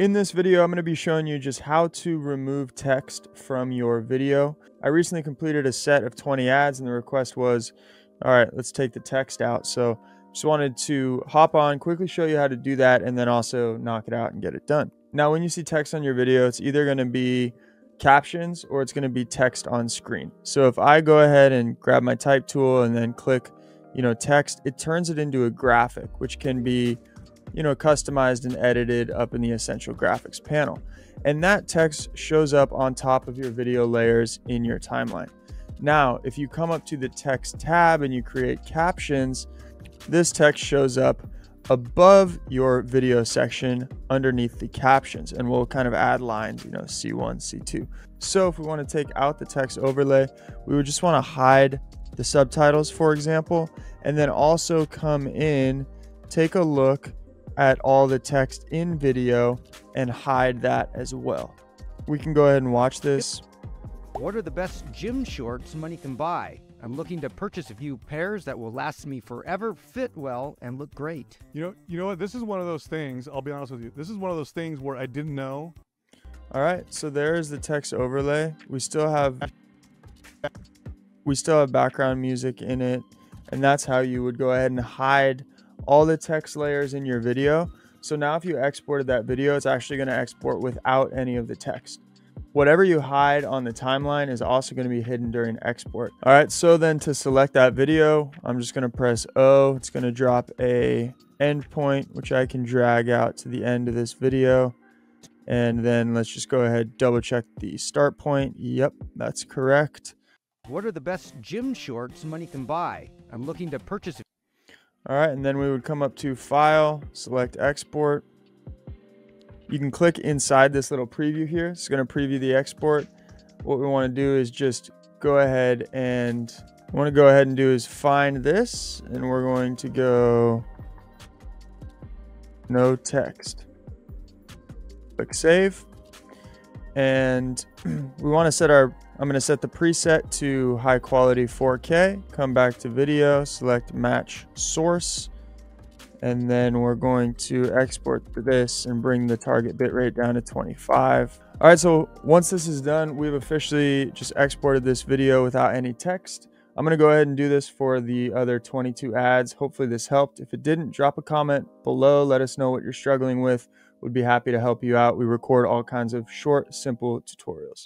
In this video, I'm going to be showing you just how to remove text from your video. I recently completed a set of 20 ads and the request was, all right, let's take the text out. So just wanted to hop on, quickly show you how to do that, and then also knock it out and get it done. Now, when you see text on your video, it's either going to be captions or it's going to be text on screen. So if I go ahead and grab my type tool and then click, you know, text, it turns it into a graphic, which can be you know, customized and edited up in the essential graphics panel. And that text shows up on top of your video layers in your timeline. Now, if you come up to the text tab and you create captions, this text shows up above your video section underneath the captions and we'll kind of add lines you know c1 c2 so if we want to take out the text overlay we would just want to hide the subtitles for example and then also come in take a look at all the text in video and hide that as well. We can go ahead and watch this. What are the best gym shorts money can buy? I'm looking to purchase a few pairs that will last me forever, fit well, and look great. You know, you know what? This is one of those things. I'll be honest with you. This is one of those things where I didn't know. All right, so there's the text overlay. We still have we still have background music in it, and that's how you would go ahead and hide all the text layers in your video. So now if you exported that video, it's actually going to export without any of the text. Whatever you hide on the timeline is also going to be hidden during export. All right, so then to select that video, I'm just going to press O. It's going to drop a endpoint, which I can drag out to the end of this video. And then let's just go ahead, double check the start point. Yep, that's correct. What are the best gym shorts money can buy? I'm looking to purchase all right, and then we would come up to File, select Export. You can click inside this little preview here. It's going to preview the export. What we want to do is just go ahead and want to go ahead and do is find this, and we're going to go no text. Click Save. And we want to set our I'm going to set the preset to high quality 4K, come back to video, select match source, and then we're going to export this and bring the target bitrate down to 25. All right, so once this is done, we've officially just exported this video without any text. I'm gonna go ahead and do this for the other 22 ads. Hopefully this helped. If it didn't, drop a comment below. Let us know what you're struggling with. We'd be happy to help you out. We record all kinds of short, simple tutorials.